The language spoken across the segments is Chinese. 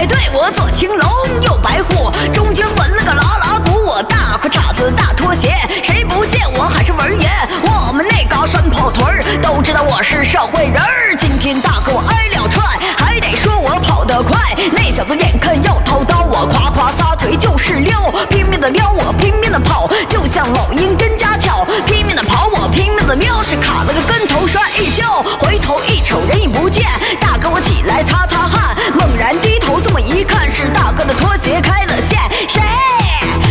排队，我左青龙右白虎，中间纹了个拉拉鼓。我大裤衩子大拖鞋，谁不见我还是文爷。我们那嘎山跑屯儿都知道我是社会人儿。今天大哥我挨了踹，还得说我跑得快。那小子眼看要掏刀，我夸夸撒腿就是撩，拼命的撩我拼命的跑，就像老鹰跟家巧。拼命的跑我拼命的撩，是卡了个跟头摔谁？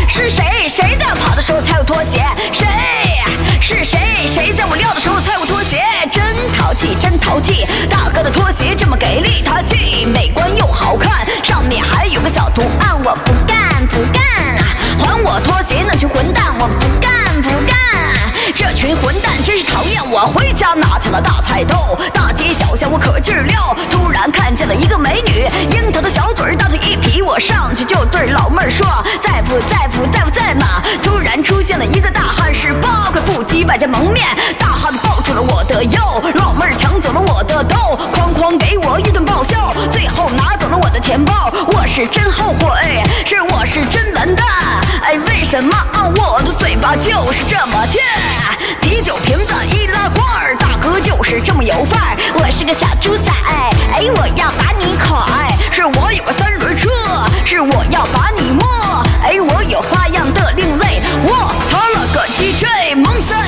是谁？谁在跑的时候踩我拖鞋？谁？是谁？谁在我撂的时候踩我拖鞋？真淘气，真淘气！大哥的拖鞋这么给力，它既美观又好看，上面还有个小图案。我不干，不干！还我拖鞋，那群混蛋！我不干，不干！这群混蛋真是讨厌！我回家拿起了大菜刀，大街小巷我可治疗。突然看见了一，嘴儿，大腿一劈，我上去就对老妹儿说：在不在不在不在吗？突然出现了一个大汉，是八块腹肌外加蒙面，大汉抱住了我的腰，老妹儿抢走了我的刀，哐哐给我一顿爆笑，最后拿走了我的钱包，我是真后悔，是我是真完蛋，哎，为什么啊？我的嘴巴就是这么贱？啤酒瓶子易拉罐，大哥就是这么有范儿。我是个小猪仔，哎，我要把你甩。 멍살